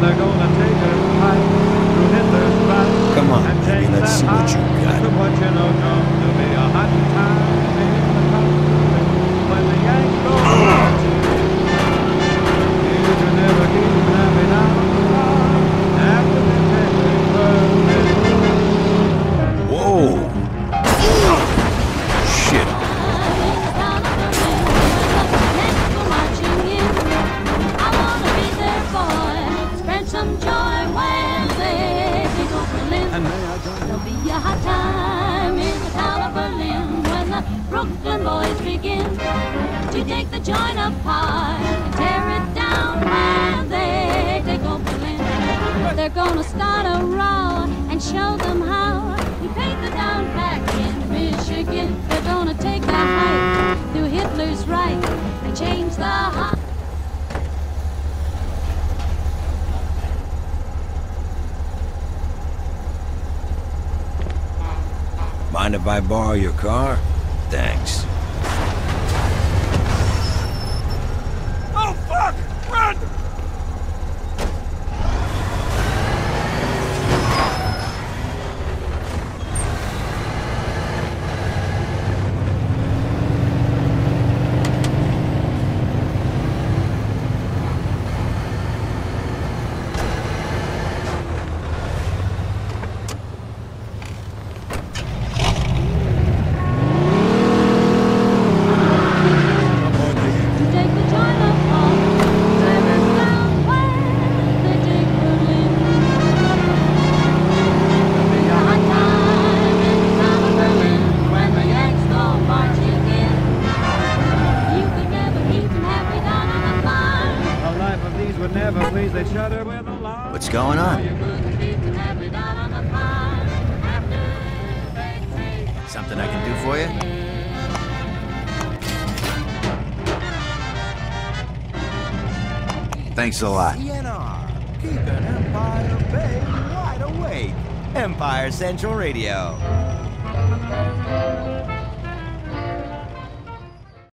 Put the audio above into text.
They're gonna take us Hitler's. Come on, baby, let's see what you got. There'll be a hot time in the town of Berlin when the Brooklyn boys begin to take the joint apart Mind if I borrow your car? Thanks. Would never please, they'd shudder with alarm. What's going on? You couldn't keep them happy down on the farm after they take Something I can do for you? Thanks a lot. CNR, keeping Empire Bay wide awake. Empire Central Radio.